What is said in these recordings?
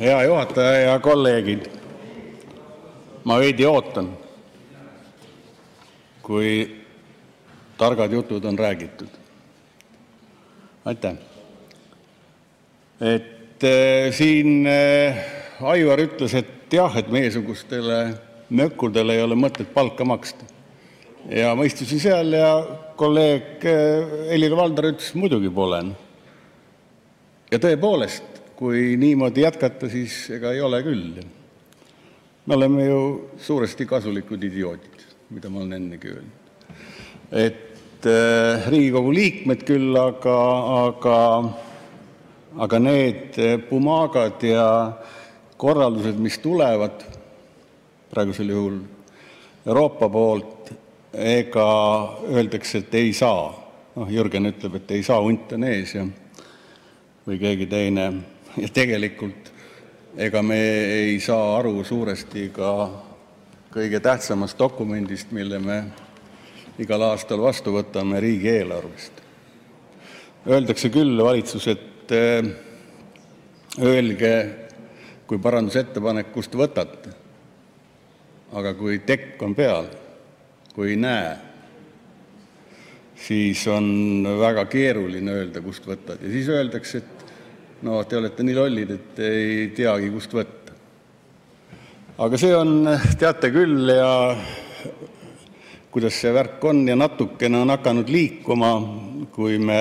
Hea juhataja ja kolleegid! Ma veidi ootan, kui targad jutud on räägitud. Aitäh! Siin Aivar ütles, et jah, meiesugustele mökudele ei ole mõtet palka maksta. Ma istusin seal ja kolleeg Helir-Valdor ütles, et muidugi pole. Ja tõepoolest, kui niimoodi jätkata, siis ega ei ole küll. Me oleme ju suuresti kasulikud idioodid, mida ma olen ennegi öelnud. Riigikogu liikmed küll, aga aga need pumagad ja korraldused, mis tulevad praegusel juhul Euroopa poolt, ega öeldakse, et ei saa. Jürgen ütleb, et ei saa, hunt on ees, või keegi teine. Ja tegelikult ega me ei saa aru suuresti ka kõige tähtsamast dokumendist, mille me igal aastal vastu võtame, riigieelarvest. Öeldakse küll, valitsus, et öelge kui parandusettepanek, kust võtate. Aga kui tekk on peal, kui ei näe, siis on väga keeruline öelda, kust võtad. Ja siis öeldakse, et no te olete nii lollid, et ei teagi, kust võtta. Aga see on, teate küll, kuidas see värk on, ja natukene on hakanud liikuma, kui me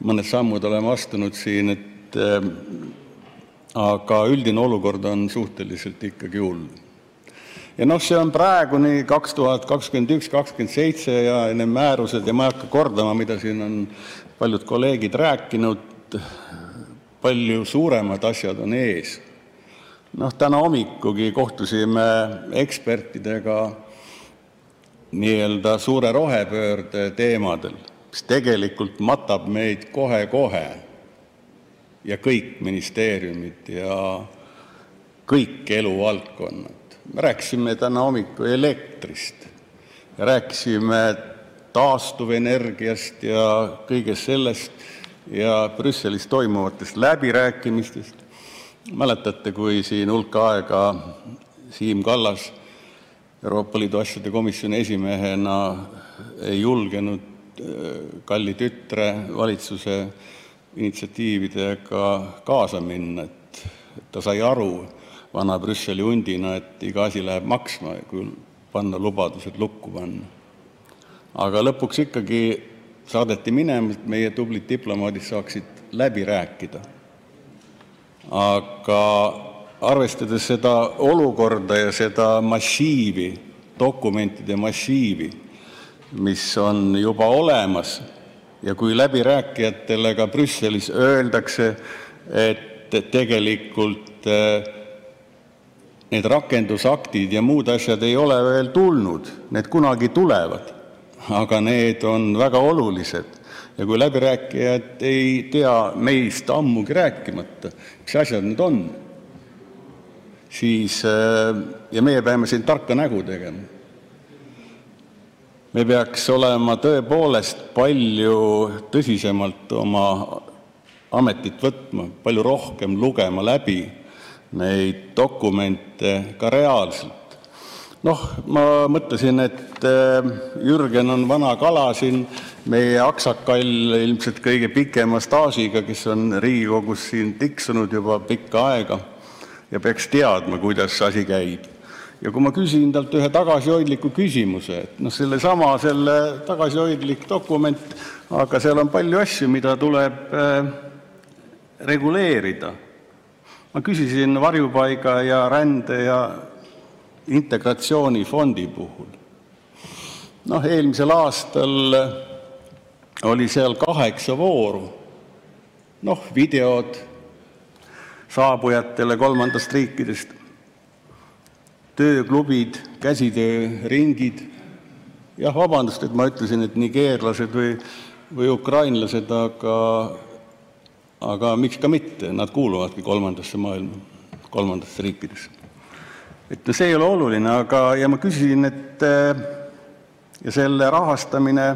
mõned sammud oleme astunud siin, aga üldine olukord on suhteliselt ikkagi hull. Ja noh, see on praegu nii 2021–2027 ja need määrused ja ma ei hakka kordama, mida siin on paljud kolleegid rääkinud, palju suuremad asjad on ees. Täna hommikugi kohtusime ekspertidega nii-öelda suure rohepöörde teemadel, mis tegelikult matab meid kohe-kohe, ja kõik ministeeriumid ja kõik eluvaldkonnad. Me rääkisime täna hommikul elektrist rääkisime taastuvenergiast ja kõigest sellest ja Brüsselis toimuvatest läbirääkimistest. Mäletate, kui siin hulk aega Siim Kallas Euroopa Liidu asjade komisjoni esimehena ei julgenud kalli tütre valitsuse initsiatiividega kaasa minna. Ta sai aru vana Brüsseli hundina, et iga asi läheb maksma, kui panna lubadused lukku panna. Aga lõpuks ikkagi saadeti minema, et meie tublid diplomaadid saaksid läbi rääkida. Aga arvestades seda olukorda ja seda massiivi, dokumentide massiivi, mis on juba olemas, ja kui läbirääkijatele ka Brüsselis öeldakse, et tegelikult need rakendusaktid ja muud asjad ei ole veel tulnud, need kunagi tulevad, aga need on väga olulised, ja kui läbirääkijad ei tea, meist ammugi rääkimata, mis asjad need on, siis ja meie peame siin tarka nägu tegema. Me peaks olema tõepoolest palju tõsisemalt oma ametit võtma, palju rohkem lugema läbi neid dokumente ka reaalselt. Noh, ma mõtlesin, et Jürgen on vana kala siin, meie aksakall, ilmselt kõige pikema staažiga, kes on Riigikogus tiksunud juba pikka aega ja peaks teadma, kuidas asi käib. Ja kui ma küsin talt ühe tagasihoidliku küsimuse, noh, sellesama selle tagasihoidlik dokument, aga seal on palju asju, mida tuleb reguleerida. Ma küsisin varjupaiga ja rände ja integratsioonifondi puhul. Noh, eelmisel aastal oli seal kaheksa vooru. Noh, videod saabujatele kolmandast riikidest, tööklubid, käsitööringid. Jah, vabandust, et ma ütlesin, et nigeerlased või, ukrainlased, aga miks ka mitte, nad kuuluvadki kolmandasse maailma, kolmandatesse riikidesse. Et see ei ole oluline, aga ja ma küsisin, et ja selle rahastamine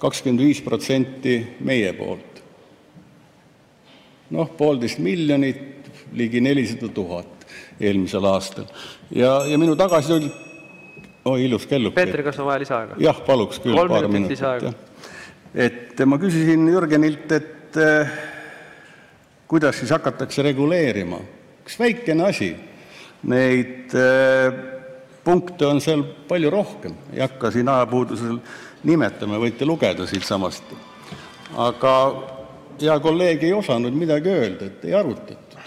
25% meie poolt. Noh, poolteist miljonit ligi 400 000 eelmisel aastal. ja, ja minu tagasiside oli, oi ilus kelluke. Peeter, kas on vaja lisaaega? jah, paluks küll Kolm minutit lisaaega. et ma küsisin Jürgenilt, et eh, kuidas siis hakatakse reguleerima. üks väikene asi, neid eh, punkte on seal palju rohkem, ei hakka siin ajapuudusel nimetama, võite lugeda siitsamast. aga hea kolleeg ei osanud midagi öelda, ei arutatud.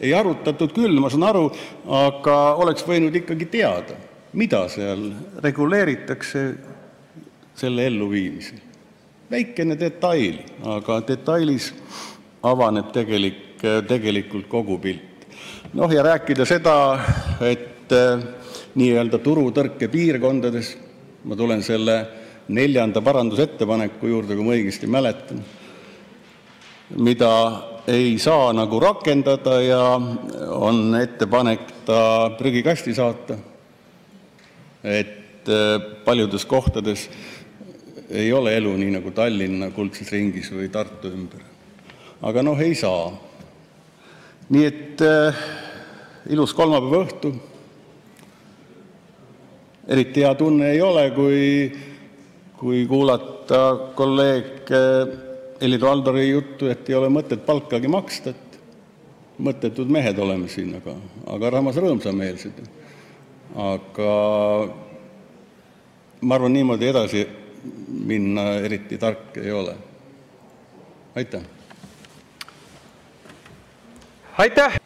ei arutatud küll, ma saan aru, aga oleks võinud ikkagi teada, mida seal reguleeritakse selle elluviimisel. väikene detail, aga detailis avaneb tegelik, tegelikult kogu pilt. Noh, ja rääkida seda, et äh, nii-öelda turutõrke piirkondades, ma tulen selle neljanda parandusettepaneku juurde, kui ma õigesti mäletan, mida ei saa nagu rakendada ja on ettepanek ta prügikasti saata, et äh, paljudes kohtades ei ole elu nii nagu Tallinna kuldses ringis või Tartu ümber. aga noh, ei saa. Nii et äh, ilus kolmapäeva õhtu. eriti hea tunne ei ole, kui, kuulata kolleeg Helir-Valdori juttu, et ei ole mõtet palkagi maksta, et mõttetud mehed oleme siin, aga, samas rõõmsameelsed. aga ma arvan, niimoodi edasi minna eriti tark ei ole. aitäh! Aitäh!